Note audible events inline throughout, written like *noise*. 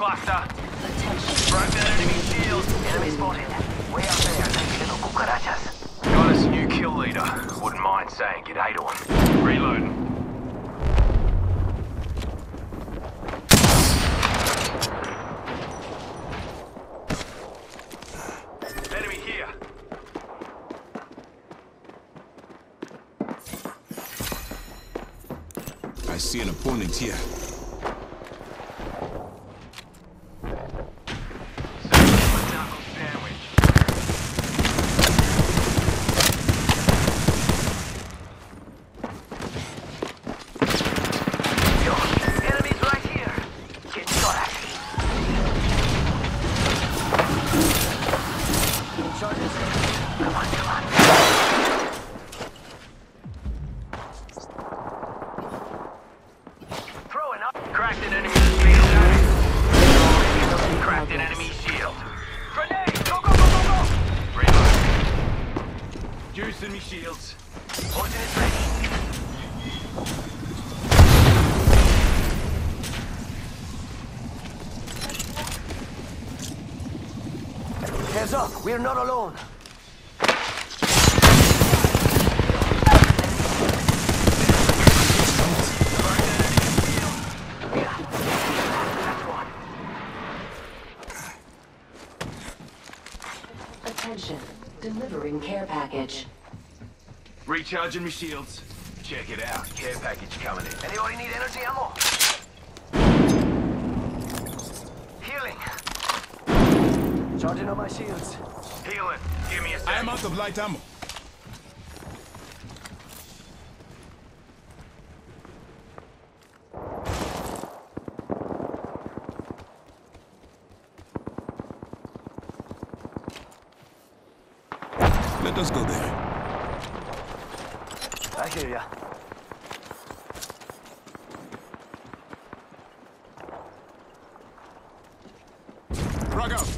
cluster. Enemy spotted. There. Little cucarachas. Got us a new kill leader. Wouldn't mind saying g'day to him. Reloading. Enemy here. I see an opponent here. Heads up, we're not alone. Yeah, that's one. Attention. Delivering care package. Recharging my shields. Check it out. Care package coming in. Anybody need energy ammo? Charging on my shields. Healing. Give me a I sec. I am out of light ammo. Let us go there. I hear ya. Frag out.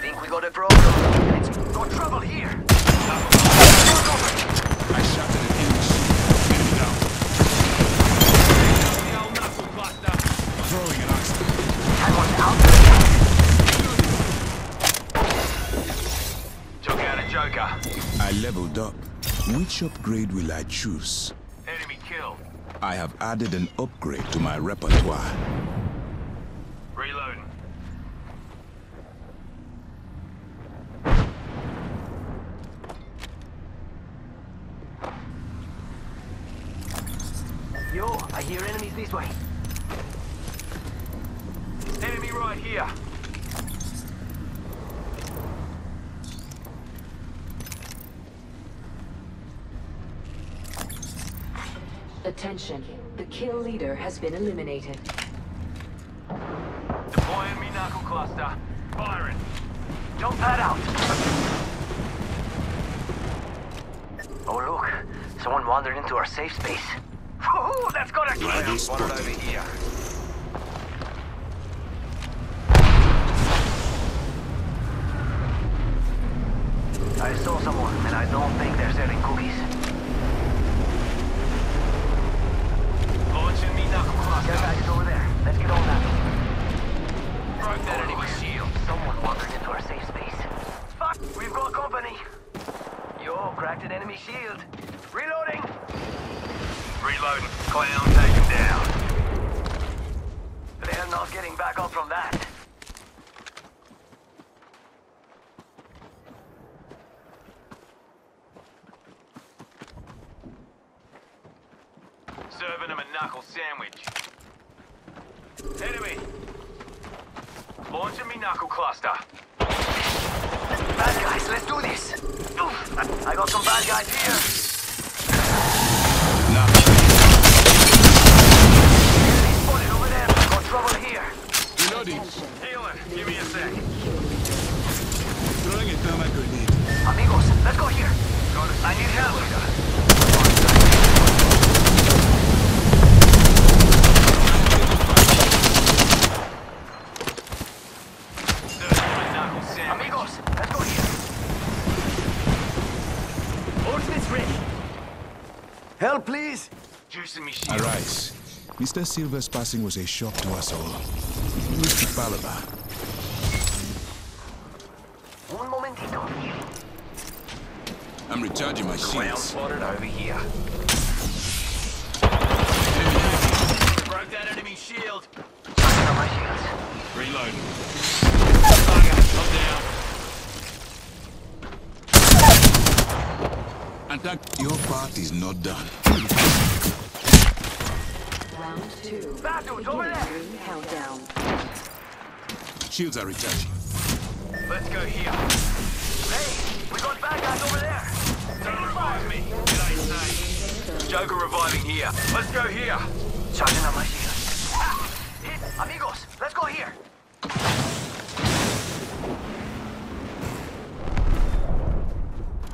Think we got a problem? It's got trouble here. I shot at an enemy shield. Enemy down. The old knuckle cluster. Throwing an oxygen. I want out. Took out a joker. I leveled up. Which upgrade will I choose? Enemy killed. I have added an upgrade to my repertoire. Reloading. Yo, I hear enemies this way. Enemy right here. Attention. The kill leader has been eliminated. Deploying me knuckle cluster. Firing. Jump pad out. Oh look, someone wandered into our safe space. Woohoo, that's got a kill. Enemy over here. I saw someone, and I don't think they're selling cookies. Launching me knuckle Care cluster. package over there. Let's get on that. Broke that enemy shield. Someone wandered into our safe space. Fuck, we've got company. Yo, cracked an enemy shield. Clown taken down. They're not getting back up from that. Serving him a knuckle sandwich. Enemy. Launching me knuckle cluster. Bad guys, let's do this. Oof, I got some bad guys here. Now, Enemy spotted over there. Got trouble here. reloading. Attention. Healing. Give me a sec. Throwing a thermite grenade. Amigos, let's go here. Got a I need help. Serving him a knuckle sandwich. Amigos, let's go here. Ultimate's ready. Help, please. Juicing me shield. Arise. Mr. Silver's passing was a shock to us all. Mr. Palaba. Un momentito. I'm recharging my Clown shields. spotted over here. Broke that enemy shield. My shields. Reload. Bugger, I'm down. Your part is not done. Round two. Bad dudes over there. Countdown. Shields are recharging. Let's go here. Hey, we got bad guys over there. Don't revive me. It ain't safe. Joker reviving here. Let's go here. Charging on my shields. Ah, hit. Amigos, let's go here.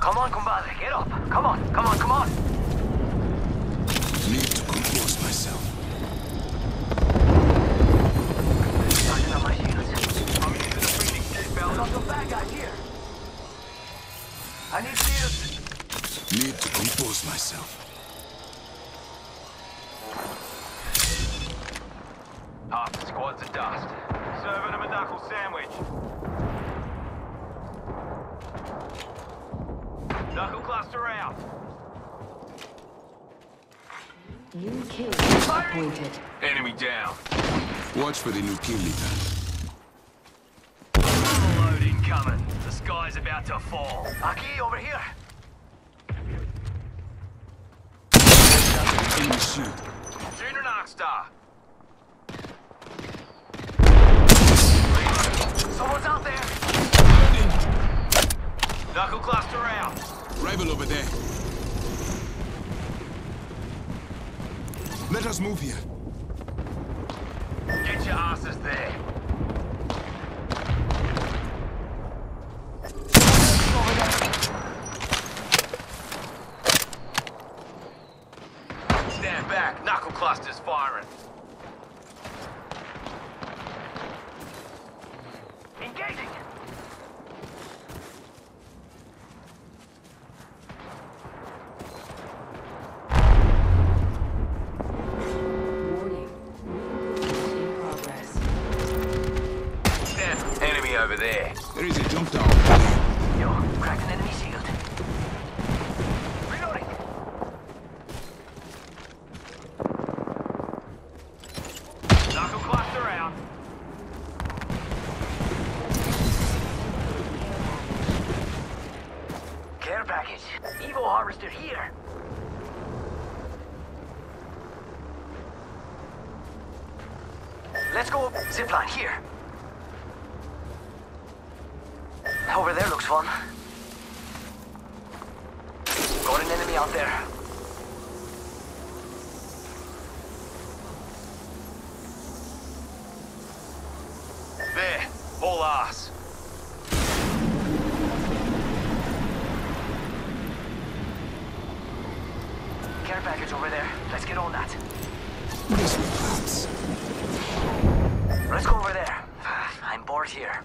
Come on, compadre, get up. Come on, come on, come on. Need to compose myself. Seatbelt. some bad guys here. I need shields. Need to compose myself. Half the squad's a dust. Serving them a knuckle sandwich. Knuckle cluster out. New kill appointed. Enemy down. Watch for the new kill leader. Load incoming. The sky's about to fall. Aki, over here. Shooting an arc. Someone's out there. Knuckle cluster out. Rival over there. Let us move here. Get your asses there. Over there. Stand back. Knuckle cluster's firing. Here. Let's go up zipline here. Over there looks fun. Got an enemy out there. There. All ass. Care package over there. Let's get on that. This will pass. Let's go over there. *sighs* I'm bored here.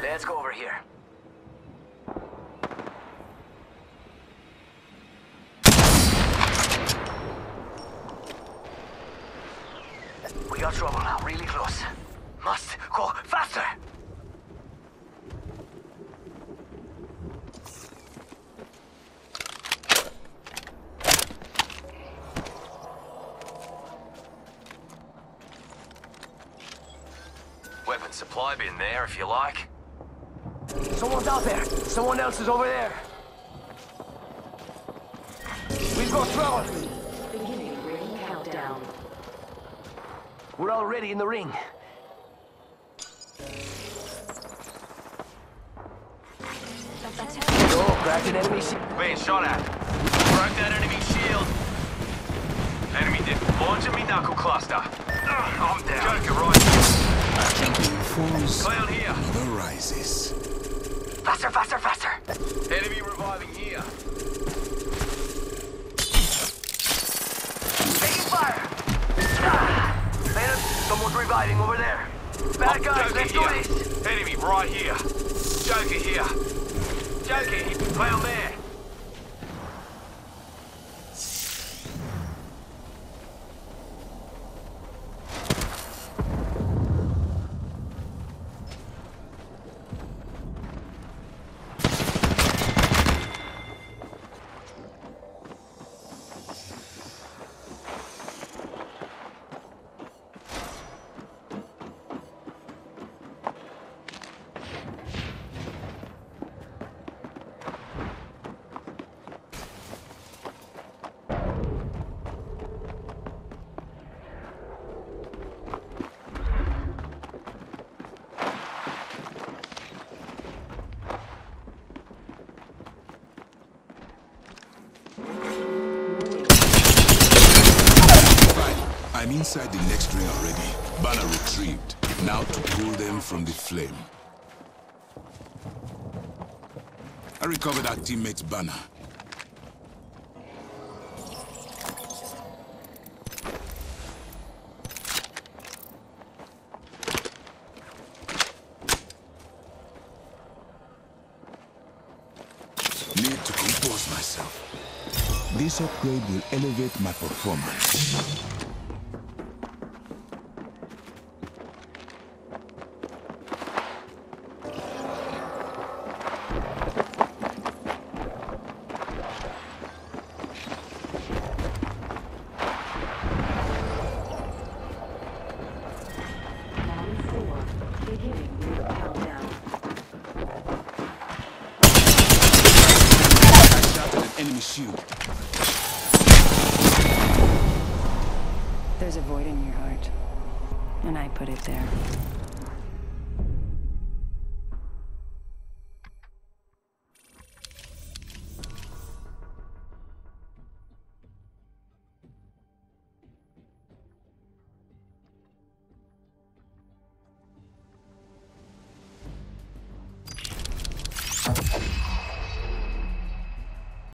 Let's go over here. We got trouble now, really close. Must go faster! Supply bin there if you like. Someone's out there! Someone else is over there! We've got trouble! Beginning ring countdown. We're already in the ring. Yo, cracked an enemy shield. Being shot at. Broke that enemy shield. Enemy did. Launching me knuckle cluster. Ugh, I'm down. Joker right. Champion falls, Clown another rises. Faster, faster, faster! Enemy reviving here. Taking fire! Ah, man, someone's reviving over there. Bad guys, Joker let's do this! Enemy right here. Joker here. Joker. Clown there. I'm inside the next ring already. Banner retrieved. Now to pull them from the flame. I recovered our teammate's banner. Need to compose myself. This upgrade will elevate my performance. Put it there.